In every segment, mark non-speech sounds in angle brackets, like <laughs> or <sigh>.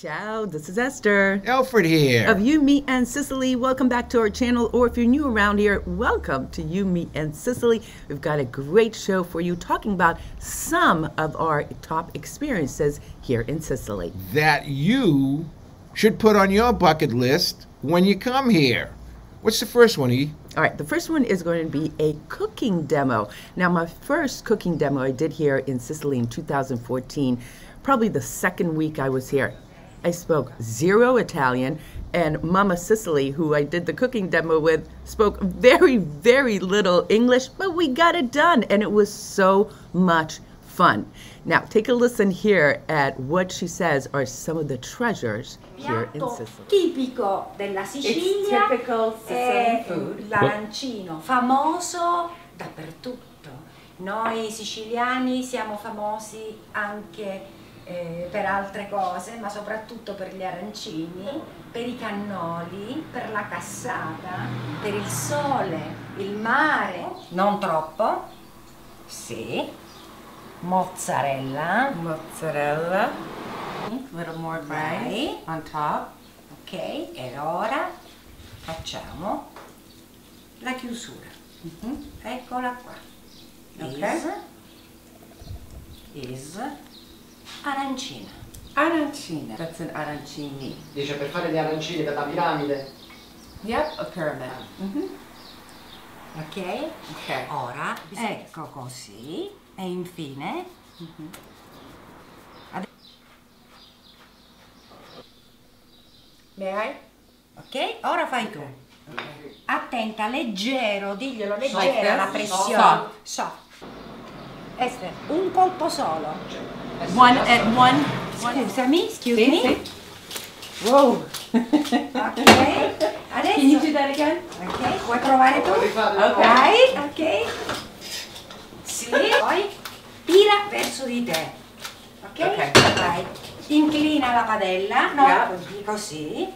Ciao, this is Eszter. Alfred here. Of You, Me, and Sicily. Welcome back to our channel, or if you're new around here, welcome to You, Me, and Sicily. We've got a great show for you talking about some of our top experiences here in Sicily. that you should put on your bucket list when you come here. What's the first one, E? All right, the first one is going to be a cooking demo. Now, my first cooking demo I did here in Sicily in 2014, probably the second week I was here. I spoke zero Italian, and Mama Sicily, who I did the cooking demo with, spoke very, very little English, but we got it done, and it was so much fun. Now, take a listen here at what she says are some of the treasures here in piatto Sicily. tipico della Sicilia typical è Sicilian food. l'arancino, famoso dappertutto. Noi siciliani siamo famosi anche eh, per altre cose, ma soprattutto per gli arancini, per i cannoli, per la cassata, per il sole, il mare, non troppo, sì, mozzarella, Mozzarella, little more rice on top. ok? E ora facciamo la chiusura. Eccola qua. Is, is arancina. Arancina. That's an arancini. Dice per fare gli arancini per la piramide. Yep, a pyramid. Ok? Okay. Ora, ecco così. E infine... Ade- May I? Ok? Ora fai tu. Attenta, leggero, diglielo, leggera la this? pressione. Soft. Esther, un colpo solo. One at one. Scusami, excuse me. see? Whoa. Ok. Adesso. Can you do that again? Ok, vuoi provare tu? Ok. Ok. Sì. Poi tira verso di te. Ok? Ok. Vai. Inclina la padella. No, Yeah. così.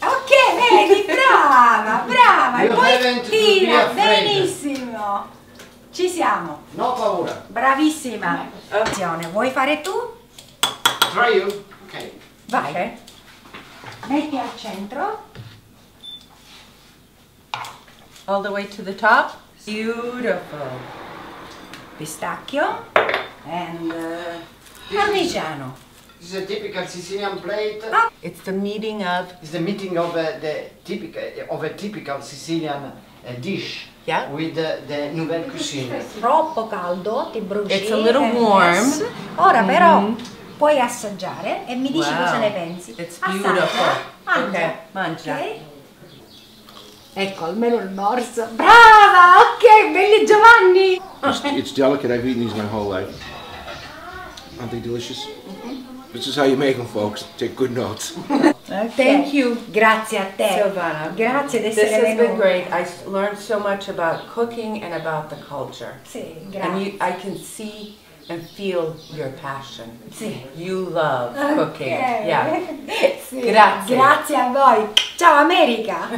Ok, vedi, brava, brava. E poi tira, benissimo. Ci siamo. No paura. Bravissima. Attenzione, vuoi fare tu? Try you. Ok. Vai. Okay. Metti al centro. All the way to the top. Beautiful. Pistacchio. And uh, parmigiano. This is a typical Sicilian plate. Ah. It's the meeting of. It's the meeting of uh, the typical of a typical Sicilian dish. Yeah. With the, the nouvelle cuisine. Troppo caldo, ti bruci. It's a little eh, warm. yes. Ora però puoi assaggiare e mi dici Wow. cosa ne pensi. It's Assaggia. beautiful. Mangia. Okay, mangia. Ok? Ecco, almeno il morso. Brava! Ok, belli Giovanni! It's, it's delicate. I've eaten these my whole life. Aren't they delicious? This is how you make them, folks. Take good notes. Thank you, Grazie a te. Silvana. Uh, grazie di This essere has been venuta. great. I learned so much about cooking and about the culture. Sì, And grazie. you, I can see and feel your passion. Sì. You love cooking. Ok. Yeah. Sì, Grazie. Grazie a voi. Ciao America.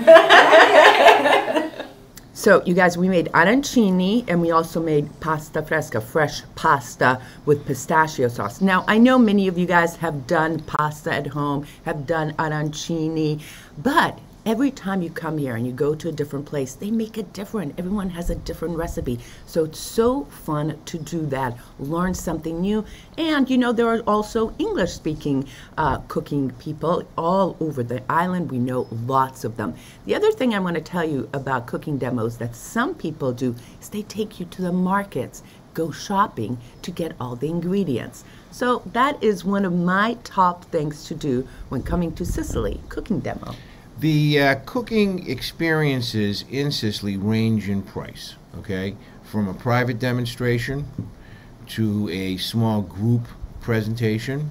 <laughs> So, you guys, we made arancini and we also made pasta fresca, fresh pasta with pistachio sauce. Now, I know many of you guys have done pasta at home, have done arancini, but every time you come here and you go to a different place, they make it different. Everyone has a different recipe. So, it's so fun to do that, learn something new. And, you know, there are also English speaking uh, cooking people all over the island. We know lots of them. The other thing I want to tell you about cooking demos that some people do is they take you to the markets, go shopping to get all the ingredients. So that is one of my top things to do when coming to Sicily, cooking demo. The uh, cooking experiences in Sicily range in price, okay? From a private demonstration to a small group presentation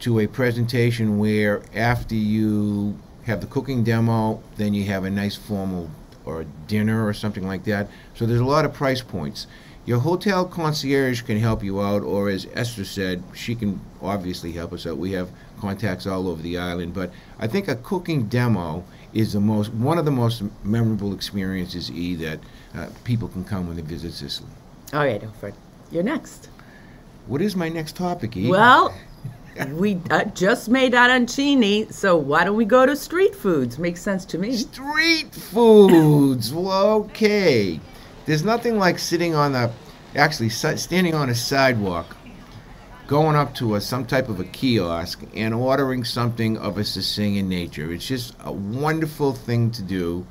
to a presentation where after you have the cooking demo, then you have a nice formal or dinner or something like that. So there's a lot of price points. Your hotel concierge can help you out, or as Eszter said, she can obviously help us out. We have contacts all over the island, but I think a cooking demo is the most one of the most memorable experiences e that uh, people can come when they visit Sicily. All right, Alfred, you're next. What is my next topic, E? Well, <laughs> we uh, just made arancini, so why don't we go to street foods? Makes sense to me. Street foods. well, okay. There's nothing like sitting on the, actually si- standing on a sidewalk, going up to a some type of a kiosk and ordering something of a Sicilian nature. It's just a wonderful thing to do,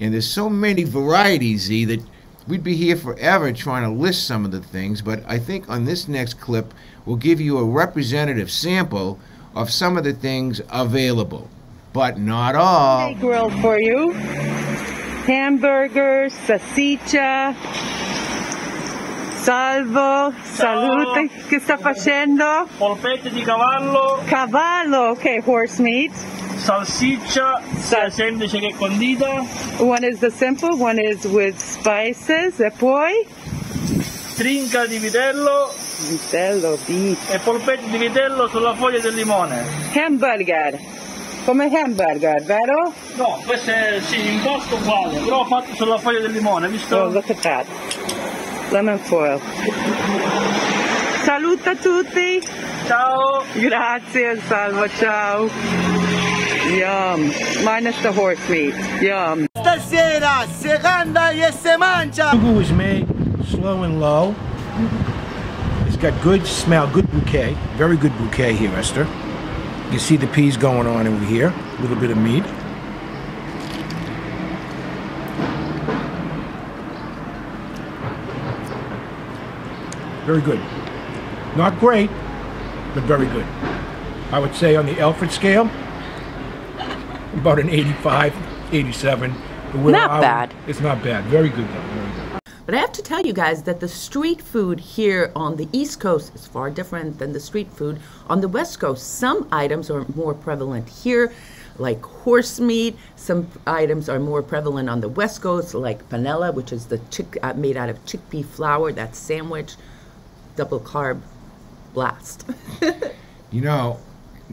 and there's so many varieties, Z, that we'd be here forever trying to list some of the things. But I think on this next clip, we'll give you a representative sample of some of the things available, but not all. grill for you. Hamburgers, salsiccia, salvo, salute. Che sta facendo? polpette di cavallo, Cavallo, okay, horse meat. salsiccia, sia semplice che condita, One is the simple, one is with spices. E poi? trinca di vitello Vitello, beef. e polpette di vitello sulla foglia del limone. Hamburger. Come hamburger, vero? No, questo è sì, impasto uguale, però fatto sulla foglia del limone, visto? Oh, look at that. Lemon foil. Saluta a tutti. Ciao! Grazie, Salvo. Ciao. Yum. Minus the horse meat. Yum. Stasera se canta e se mangia. Fugu is made slow and low. It's got good smell, good bouquet. Very good bouquet here, Eszter. You see the peas going on over here. A little bit of meat. Very good. Not great, but very good. I would say on the Alfred scale, about an 85, 87. But where Not I would- bad. It's not bad. Very good, though. Very good. But I have to tell you guys that the street food here on the East Coast is far different than the street food on the West Coast. Some items are more prevalent here, like horse meat. Some items are more prevalent on the West Coast, like panella, which is the chick uh, made out of chickpea flour. That sandwich, double carb blast. <laughs> You know,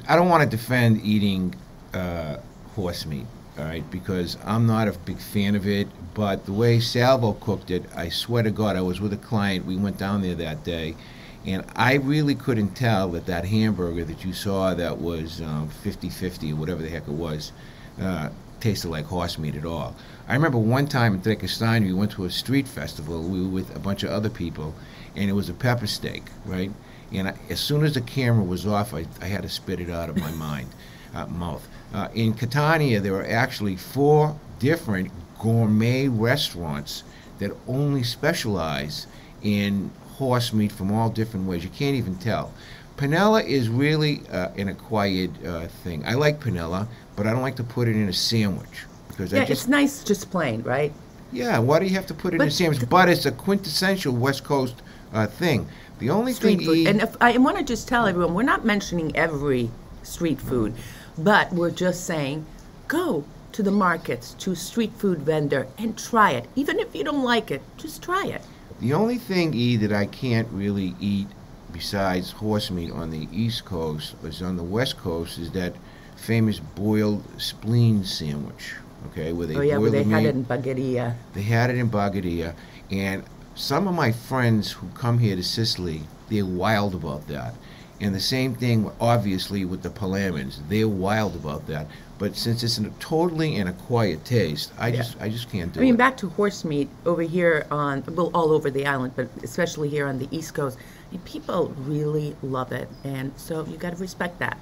I don't want to defend eating uh, horse meat, all right, because I'm not a big fan of it. But the way Salvo cooked it, I swear to God, I was with a client. We went down there that day, and I really couldn't tell that that hamburger that you saw that was um, 50-50 or whatever the heck it was, uh, tasted like horse meat at all. I remember one time in Stein, we went to a street festival. We were with a bunch of other people, and it was a pepper steak, right? And I, as soon as the camera was off, I, I had to spit it out of my <laughs> mind, uh, mouth. Uh, in Catania, there are actually four different gourmet restaurants that only specialize in horse meat from all different ways. You can't even tell. Panella is really uh, an acquired uh, thing. I like panella, but I don't like to put it in a sandwich because yeah, I just it's nice just plain, right? yeah. Why do you have to put it in a But sandwich? But it's a quintessential West Coast uh, thing. The only street thing food. E- And if, I want to just tell everyone, we're not mentioning every street food, but we're just saying, go to the markets, to a street food vendor, and try it. Even if you don't like it, just try it. The only thing, E, that I can't really eat besides horse meat on the East Coast, is on the West Coast, is that famous boiled spleen sandwich. Okay, where they oh yeah, boil they the had meat. it in Bagheria. They had it in Bagheria, and some of my friends who come here to Sicily, they're wild about that. And the same thing, obviously, with the Palermans. They're wild about that. But since it's in a totally an acquired taste, I just, I just can't do it. I mean, it. back to horse meat over here on, well, all over the island, but especially here on the East Coast, people really love it, and so you got to respect that.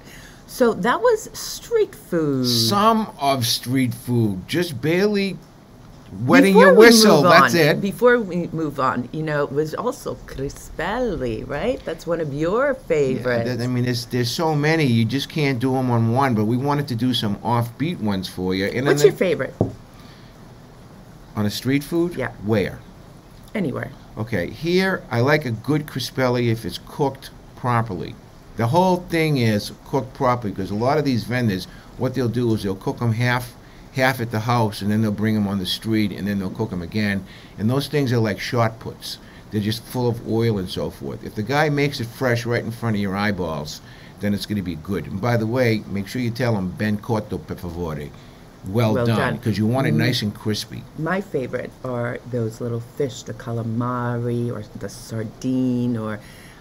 So that was street food. Some of street food, just barely wetting Before your whistle. That's on, it. Before we move on, you know, it was also Crispelli, right? That's one of your Yeah, favorites. that- I mean, there's there's so many you just can't do them on one. But we wanted to do some offbeat ones for you. And What's your favorite? on a street food? Yeah. Where? Anywhere. Okay, here I like a good crispelli if it's cooked properly. The whole thing is cooked properly because a lot of these vendors, what they'll do is they'll cook them half, half at the house, and then they'll bring them on the street, and then they'll cook them again. And those things are like shot puts. They're just full of oil and so forth. If the guy makes it fresh right in front of your eyeballs, then it's going to be good. And by the way, make sure you tell him ben cotto per favore. Well, Well done, done. because you want it Mm. nice and crispy. My favorite are those little fish, the calamari or the sardine or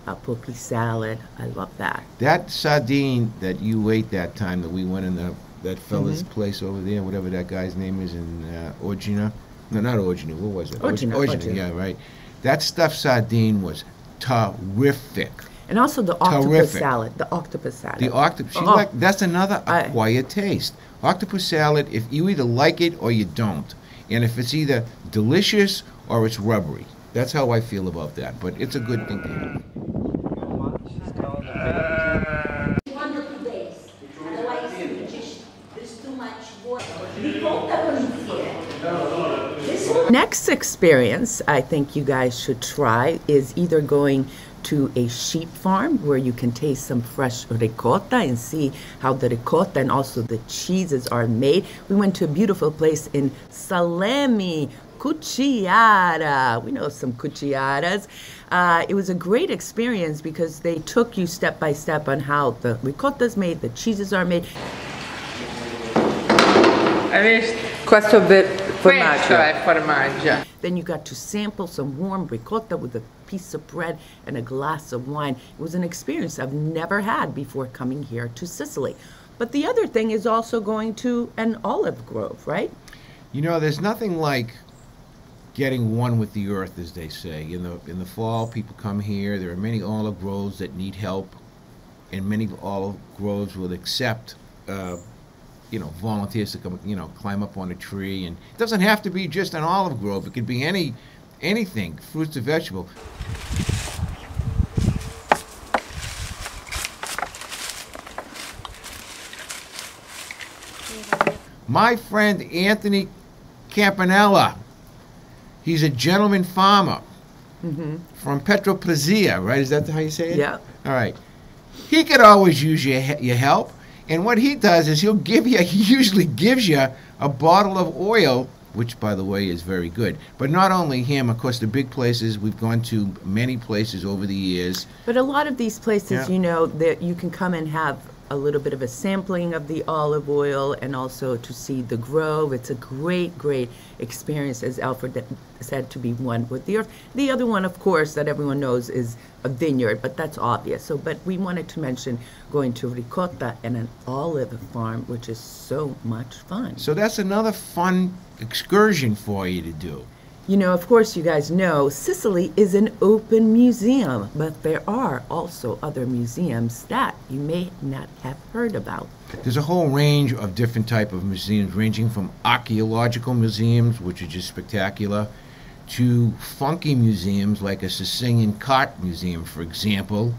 uh, poppy salad. I love that. That sardine that you ate that time that we went in the that fella's Mm-hmm. place over there, whatever that guy's name is in uh, Orgina. No, not Orgina. What was it? Orgina, Orgina. Orgina. Yeah, right. That stuffed sardine was terrific. And also the octopus Terrific. salad. The octopus salad. The octopus. She Oh. like that's another acquired taste. Octopus salad. If you either like it or you don't, and if it's either delicious or it's rubbery. That's how I feel about that. But it's a good thing to have. One or two days. Otherwise, there's too much work. Ricotta con il fiere. This one Next experience I think you guys should try is either going to a sheep farm where you can taste some fresh ricotta and see how the ricotta and also the cheeses are made. We went to a beautiful place in Salemi, Cucciara. We know some cucciaras. Uh, it was a great experience because they took you step by step on how the ricotta is made, the cheeses are made. Hai visto? Questo è Questo è formaggio. Then you got to sample some warm ricotta with a piece of bread and a glass of wine. It was an experience I've never had before coming here to Sicily. But the other thing is also going to an olive grove, right? You know, there's nothing like getting one with the earth, as they say. In the in the fall, people come here. There are many olive groves that need help, and many olive groves will accept, uh, you know, volunteers to come, you know, climb up on a tree. And it doesn't have to be just an olive grove. It could be any anything, fruits or vegetable. My friend Anthony Campanella. He's a gentleman farmer mm-hmm. from Petroplazia, right? Is that how you say it? Yeah. All right. He could always use your your help, and what he does is he'll give you. <laughs> He usually gives you a bottle of oil, which, by the way, is very good. But not only him, of course, the big places we've gone to many places over the years. But a lot of these places, Yeah. you know, that you can come and have a little bit of a sampling of the olive oil and also to see the grove. It's a great, great experience, as Alfred said, to be one with the earth. The other one, of course, that everyone knows is a vineyard, but that's obvious. So, but we wanted to mention going to ricotta and an olive farm, which is so much fun. So that's another fun excursion for you to do. You know, of course, you guys know Sicily is an open museum, but there are also other museums that you may not have heard about. There's a whole range of different type of museums, ranging from archaeological museums, which are just spectacular, to funky museums like a Sicilian cart museum, for example.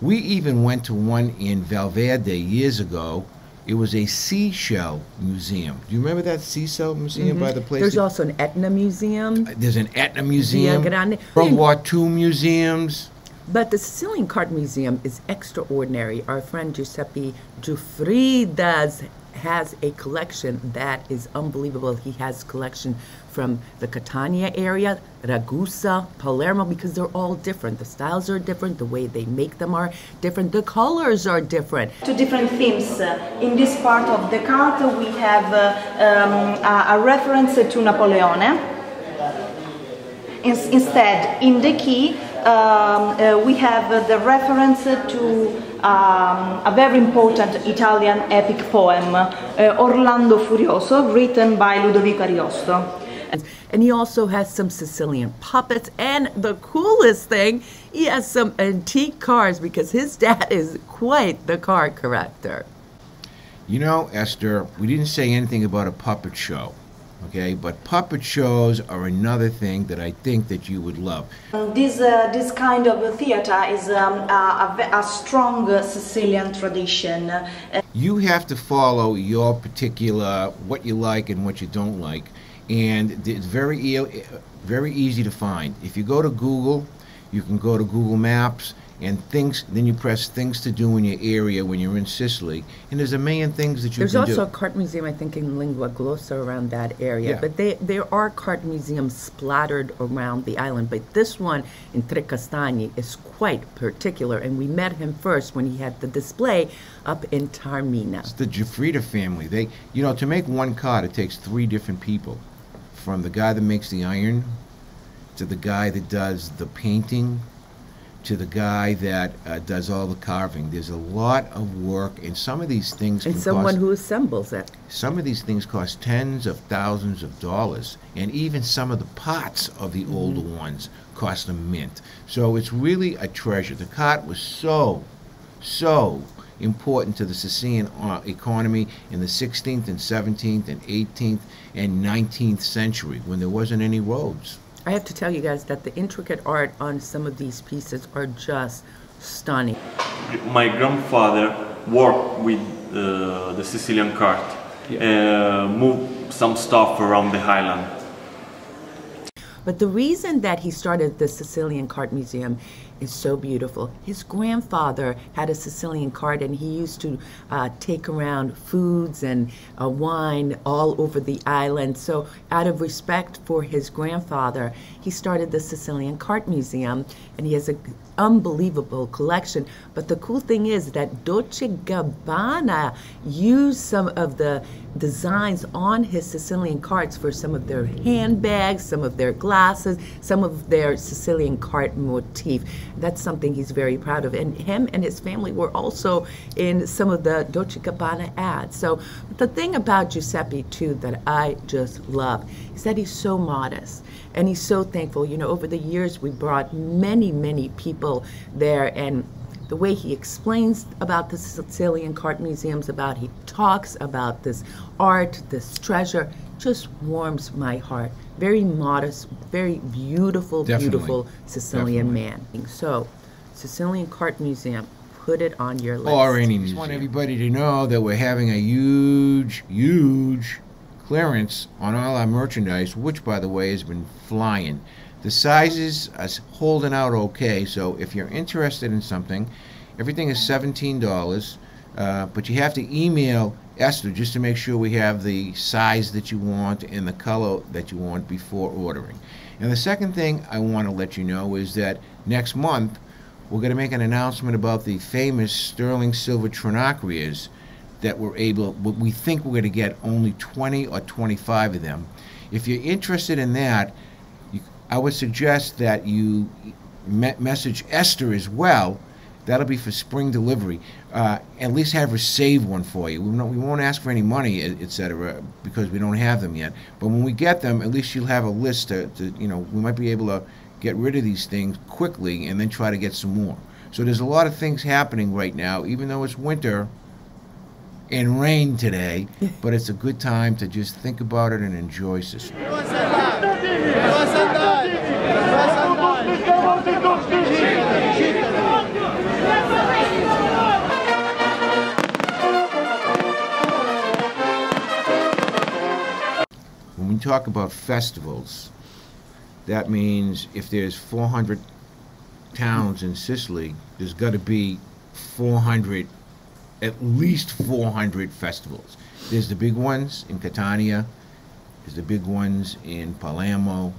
We even went to one in Valverde years ago. It was a seashell museum. Do you remember that seashell museum by mm-hmm. the place? There's that- also an Etna Museum, uh, There's an Etna museum, Grande. World War II museums. but the Sicilian Cart Museum is extraordinary. Our friend Giuseppe Giuffridas has a collection that is unbelievable. He has collection from the Catania area, Ragusa, Palermo, because they're all different. The styles are different, the way they make them are different, the colors are different. two different themes. In this part of the card, we have uh, um, a, a reference to Napoleone. In- instead, in the key, um, uh, we have uh, the reference to um, a very important Italian epic poem, uh, Orlando Furioso, written by Ludovico Ariosto. And he also has some Sicilian puppets. And the coolest thing, he has some antique cars because his dad is quite the car collector. You know, Eszter, we didn't say anything about a puppet show, okay? But puppet shows are another thing that I think that you would love. This, uh, this kind of theater is um, a, a a strong Sicilian tradition. You have to follow your particular what you like and what you don't like, and it's very e- very easy to find. If you go to Google, you can go to Google Maps and things. Then you press things to do in your area when you're in Sicily, and there's a million things that you There's also do. a cart museum, I think, in Linguaglossa around that area. Yeah. But they, there are cart museums splattered around the island. But this one in Trecastagni is quite particular. And we met him first when he had the display up in Taormina. It's the Giuffrida family. They, you know, to make one cart, it takes three different people, from the guy that makes the iron, to the guy that does the painting, to the guy that uh, does all the carving. There's a lot of work, and some of these things And someone cost, who assembles it. some of these things cost tens of thousands of dollars, and even some of the parts of the older ones cost a mint. So it's really a treasure. The cart was so, so important to the Sicilian uh, economy in the 16th and 17th and 18th and 19th century when there wasn't any roads. I have to tell you guys that the intricate art on some of these pieces are just stunning. My grandfather worked with uh, the Sicilian cart, uh, moved some stuff around the island. But the reason that he started the Sicilian Cart Museum is so beautiful. His grandfather had a Sicilian cart and he used to uh, take around foods and uh, wine all over the island. So, out of respect for his grandfather, he started the Sicilian Cart Museum and he has an unbelievable collection. But the cool thing is that Dolce Gabbana used some of the designs on his Sicilian carts for some of their handbags, some of their glasses, some of their Sicilian cart motif. That's something he's very proud of. And him and his family were also in some of the Dolce Gabbana ads. So the thing about Giuseppe too that I just love is that he's so modest and he's so thankful. You know, over the years we brought many, many people there and the way he explains about the Sicilian cart museums, about he talks about this art, this treasure, just warms my heart. Very modest, very beautiful, Definitely. beautiful Sicilian man. So, Sicilian Cart Museum, put it on your oh, list. Or any museum. I want everybody to know that we're having a huge, huge clearance on all our merchandise, which, by the way, has been flying. The sizes are holding out okay, so if you're interested in something, everything is $17, uh, but you have to email Eszter just to make sure we have the size that you want and the color that you want before ordering. And the second thing I want to let you know is that next month we're going to make an announcement about the famous sterling silver trinacrias that we're able, we think we're going to get only 20 or 25 of them. If you're interested in that, I would suggest that you me- message Eszter as well. That'll be for spring delivery. Uh, at least have her save one for you. We, won't- we won't ask for any money, etc., et because we don't have them yet. But when we get them, at least you'll have a list to, to, you know, we might be able to get rid of these things quickly and then try to get some more. So there's a lot of things happening right now, even though it's winter and rain today, <laughs> but it's a good time to just think about it and enjoy Sicily. When you talk about festivals, that means if there's 400 towns in Sicily, there's got to be 400, at least 400 festivals. There's the big ones in Catania, there's the big ones in Palermo,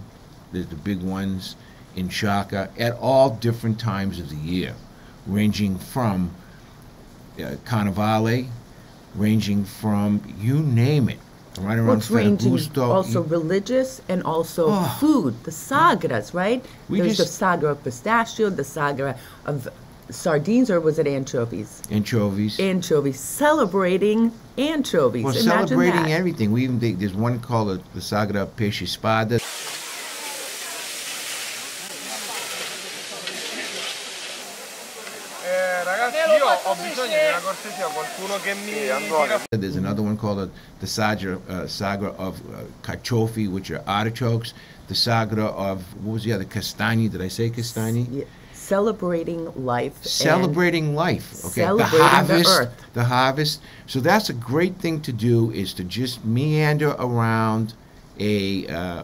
there's the big ones in Sciacca, at all different times of the year, ranging from uh, Carnivale, ranging from you name it, right around What's ranging Ferragosto. also religious and also Oh. food, the sagras, right? We There's just- the sagra of pistachio, the sagra of sardines, or was it anchovies? anchovies. Anchovies, celebrating anchovies. Imagine celebrating that. everything. We even think there's one called the, the Sagra Pesce Spada. There's another one called the, the Sagra, uh, Sagra of uh, Carciofi, which are artichokes. The Sagra of, what was the other, Castagni? Did I say Castagni? Yeah. Celebrating life. Celebrating life, okay? Celebrating the the harvest, earth. the harvest. So that's a great thing to do is to just meander around a uh,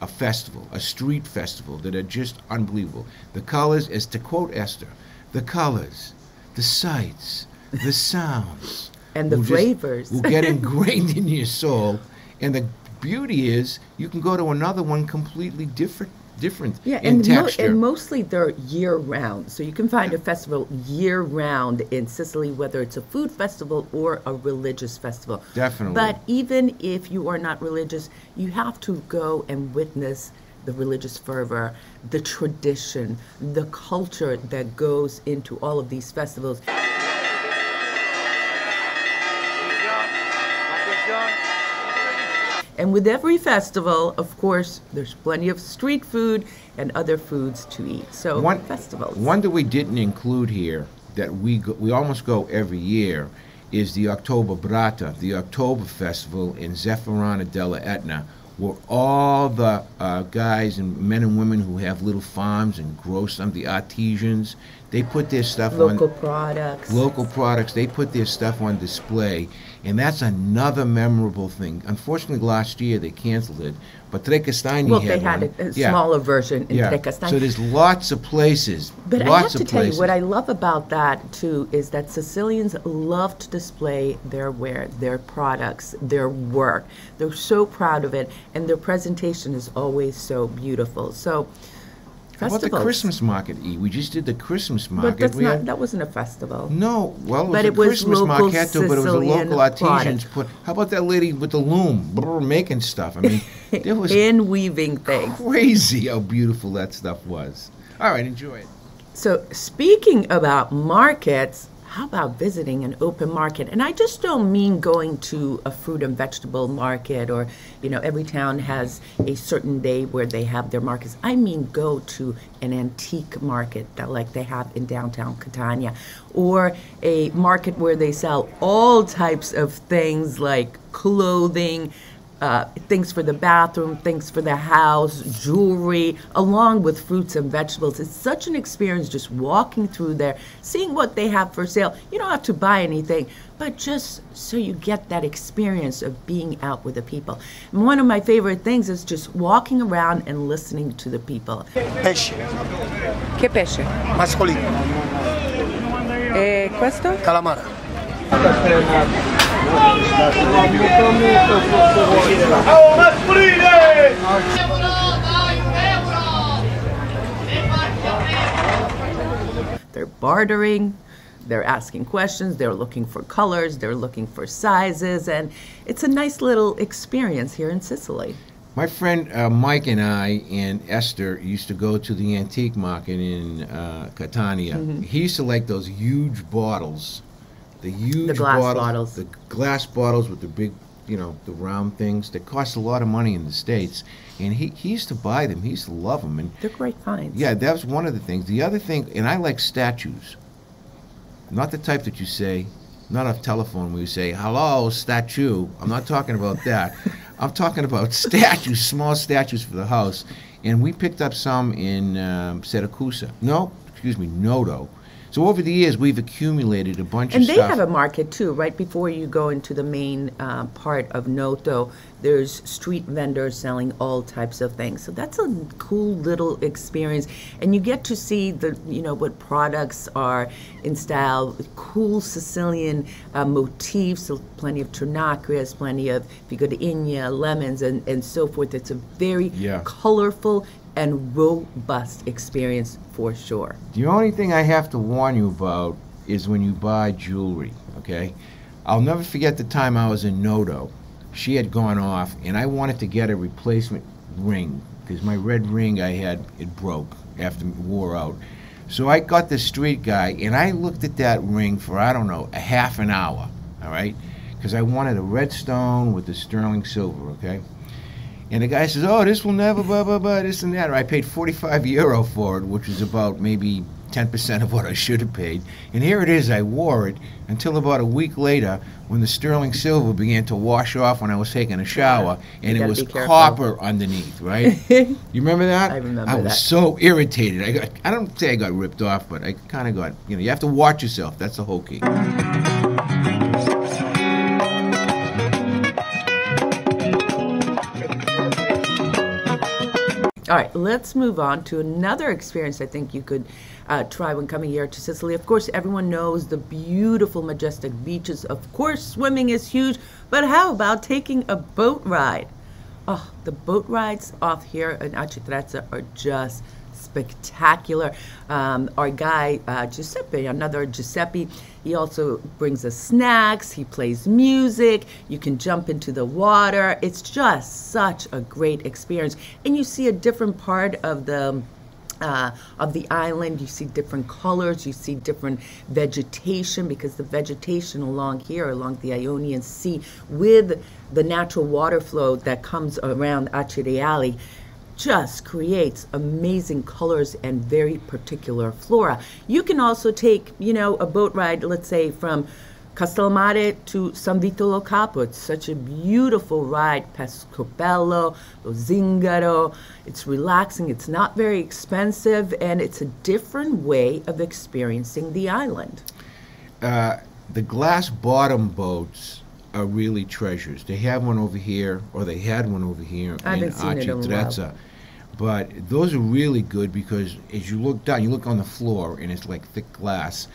a festival, a street festival that are just unbelievable. The colors, as to quote Eszter, the colors, the sights, the sounds, And the will just- flavors. will get ingrained in your soul. And the beauty is, you can go to another one completely different, different Yeah, in and, mo- and mostly they're year round. So you can find a festival year round in Sicily, whether it's a food festival or a religious festival. Definitely. But even if you are not religious, you have to go and witness the religious fervor, the tradition, the culture that goes into all of these festivals. And with every festival, of course, there's plenty of street food and other foods to eat. So One festivals. One that we didn't include here that we go, we almost go every year is the Ottobrata, the October Festival in Zafferana della Etna, where all the uh, guys and men and women who have little farms and grow some, of the artisans, they put their stuff Local on products. local products. They put their stuff on display, and that's another memorable thing. Unfortunately, last year they canceled it, but Trecastagni Well, had they had one. a, a Yeah. smaller version in yeah. Trecastagni. So there's lots of places. But I have to tell places. you, what I love about that too is that Sicilians love to display their wear, their products, their work. They're so proud of it, and their presentation is always so beautiful. So, How about the festivals. Christmas market, E? We just did the Christmas But market. that's We not. had- That wasn't a festival. no, well, it was But a it was Christmas local marketo, but it was a Sicilian local artisans product. put. How about that lady with the loom, brr, making stuff? I mean, <laughs> it was in weaving things. crazy how beautiful that stuff was. All right, enjoy it. So, speaking about markets, how about visiting an open market? And I just don't mean going to a fruit and vegetable market or, you know, every town has a certain day where they have their markets. I mean go to an antique market that like they have in downtown Catania or a market where they sell all types of things like clothing, uh, things for the bathroom, things for the house, jewelry, along with fruits and vegetables. It's such an experience just walking through there, seeing what they have for sale. You don't have to buy anything, but just so you get that experience of being out with the people. And one of my favorite things is just walking around and listening to the people. Pesce, Che pesce? mascolino, E questo? calamara. They're bartering, they're asking questions, they're looking for colors, they're looking for sizes, and it's a nice little experience here in Sicily. My friend uh, Mike and I and Esther used to go to the antique market in uh, Catania. Mhm. He used to like those huge bottles, the huge glass bottles, bottles. the glass bottles with the big, you know, the round things that cost a lot of money in the states. And he, he used to buy them. He used to love them. And They're great finds. yeah, that was one of the things. The other thing, and I like statues. Not the type that you say, not a telephone where you say, hello, statue. I'm not talking about that. <laughs> I'm talking about statues, small statues for the house. And we picked up some in um, Siracusa. No, excuse me, Noto. So over the years, we've accumulated a bunch of stuff. And they have a market too, right before you go into the main uh, part of Noto. There's street vendors selling all types of things. So that's a cool little experience, and you get to see the you know what products are in style, cool Sicilian uh, motifs. So plenty of trinacrias, plenty of if you go to Inya, lemons, and and so forth. It's a very Yeah. colorful and robust experience for sure. The only thing I have to warn you about is when you buy jewelry, okay? I'll never forget the time I was in Noto. She had gone off, and I wanted to get a replacement ring because my red ring I had, it broke after it wore out. So I got the street guy, and I looked at that ring for, I don't know, a half an hour, all right? Because I wanted a red stone with the sterling silver, okay? And the guy says, "Oh, this will never blah blah blah this and that." I paid 45 euro for it, which was about maybe 10% of what I should have paid. And here it is. I wore it until about a week later, when the sterling silver began to wash off when I was taking a shower, and it was copper underneath. Right? <laughs> you remember that? I remember I was that. so irritated. I got. I don't say I got ripped off, but I kind of got. You know, you have to watch yourself. That's the whole key. All right, let's move on to another experience I think you could uh, try when coming here to Sicily. Of course, everyone knows the beautiful, majestic beaches. Of course, swimming is huge, but how about taking a boat ride? Oh, the boat rides off here in Aci Trezza are just spectacular. Um, our guy uh, Giuseppe, another Giuseppe, he also brings us snacks. He plays music. You can jump into the water. It's just such a great experience, and you see a different part of the uh, of the island. You see different colors, you see different vegetation because the vegetation along here, along the Ionian Sea, with the natural water flow that comes around Acireale, just creates amazing colors and very particular flora. You can also take, you know, a boat ride, let's say from Castellammare to San Vito lo Capo. It's such a beautiful ride past Scopello, Lo Zingaro. It's relaxing, it's not very expensive, and it's a different way of experiencing the island. Uh, the glass bottom boats are really treasures. They have one over here, or they had one over here I in haven't seen it in a while. Aci Trezza. But those are really good because as you look down, you look on the floor and it's like thick glass.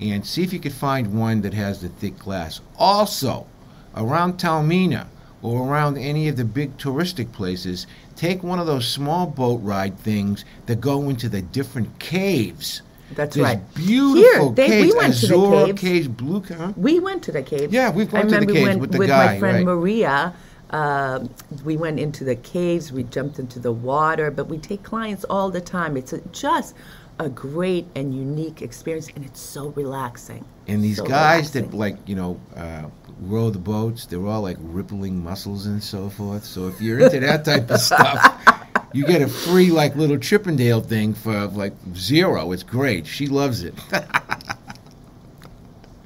And see if you could find one that has the thick glass. Also, around Taormina or around any of the big touristic places, take one of those small boat ride things that go into the different caves. That's There's right. Beautiful Here, they- caves. we went to the caves. caves, blue ca- We went to the caves. Yeah, we've I to the caves when- with the with guy, my friend right. Maria. Um, we went into the caves. We jumped into the water. But we take clients all the time. It's a, just a great and unique experience, and it's so relaxing. And these So guys relaxing. that like you know uh, row the boats, they're all like rippling muscles and so forth. So if you're into that type of stuff, <laughs> you get a free like little Chippendale thing for like zero. It's great. She loves it.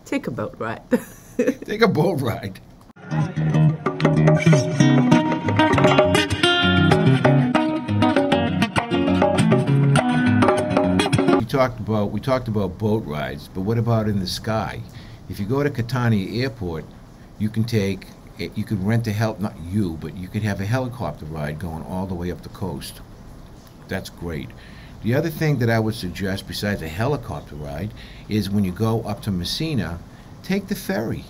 Take a boat ride. <laughs> Take a boat ride. <laughs> We talked about we talked about boat rides, but what about in the sky? If you go to Catania Airport, you can take eh, you could rent a hel not you, but you could have a helicopter ride going all the way up the coast. That's great. The other thing that I would suggest besides a helicopter ride is when you go up to Messina, take the ferry.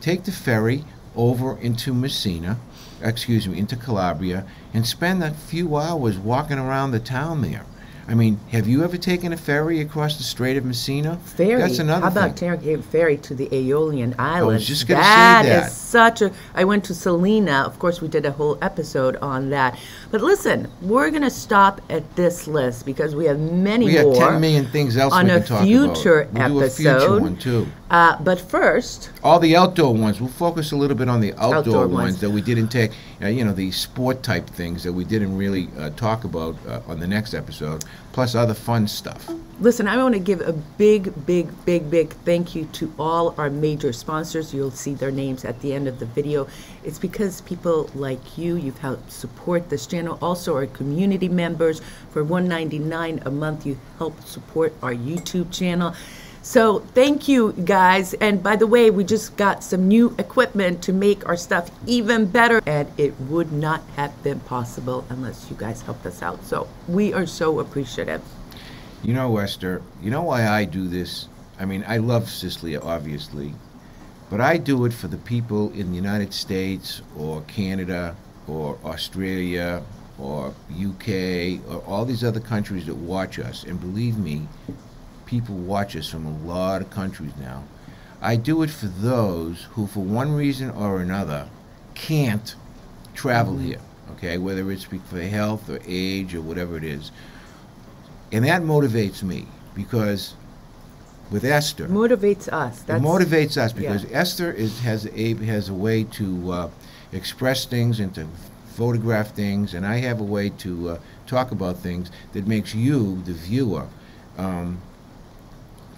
Take the ferry over into Messina, excuse me, into Calabria, and spend a few hours walking around the town there. I mean, have you ever taken a ferry across the Strait of Messina? ferry. That's another How about thing. taking a ferry to the Aeolian Islands? I was just gonna say That that. is such a. I went to Salina. Of course, we did a whole episode on that. But listen, we're gonna stop at this list because we have many We more 10 million things else on we a can talk future about. We'll do a future episode. one too. Uh, but first, All the outdoor ones. We'll focus a little bit on the outdoor, Outdoor ones. ones. that we didn't take. Uh, you know, the sport type things that we didn't really uh, talk about uh, on the next episode. Plus other fun stuff. Listen, I want to give a big, big, big, big thank you to all our major sponsors. You'll see their names at the end of the video. It's because people like you, you've helped support this channel. Also, our community members for $1.99 a month, you help support our YouTube channel. So thank you guys. And by the way, we just got some new equipment to make our stuff even better. And it would not have been possible unless you guys helped us out. So we are so appreciative. You know, Eszter, you know why I do this? I mean, I love Sicily, obviously, but I do it for the people in the United States or Canada or Australia or UK or all these other countries that watch us. And believe me, people watch us from a lot of countries now. I do it for those who, for one reason or another, can't travel here, okay? Whether it's for health or age or whatever it is. And that motivates me because with Eszter, motivates us. it motivates us yeah. because Eszter is has a has a way to uh, express things and to photograph things, and I have a way to uh, talk about things that makes you, the viewer, um,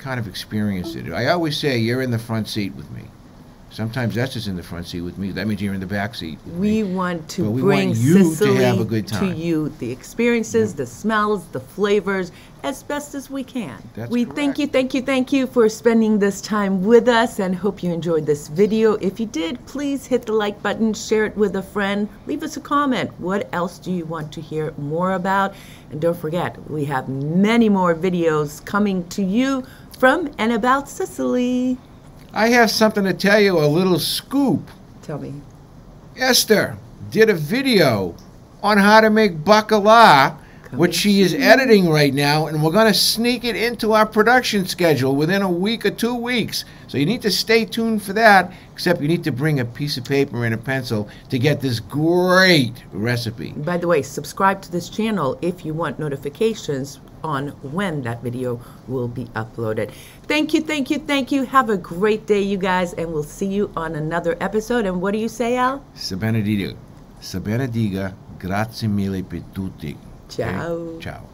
kind of experience it. I always say you're in the front seat with me. Sometimes Eszter's in the front seat with me. That means you're in the back seat. with me. We want to we bring want you to Sicily have a good to you, the experiences, the smells, the flavors, as best as we can. That's we thank you, thank you, thank you for spending this time with us and hope you enjoyed this video. If you did, please hit the like button, share it with a friend, leave us a comment. What else do you want to hear more about? And don't forget, we have many more videos coming to you from and about Sicily. I have something to tell you, a little scoop. Tell me. Eszter did a video on how to make bacala which she is editing right now, and we're going to sneak it into our production schedule within a week or two weeks. So you need to stay tuned for that, except you need to bring a piece of paper and a pencil to get this great recipe. By the way, subscribe to this channel if you want notifications on when that video will be uploaded. Thank you, thank you, thank you. Have a great day, you guys, and we'll see you on another episode. And what do you say, Al? Se benediga. Se benediga. Grazie mille per tutti. Ciao. Okay? Ciao.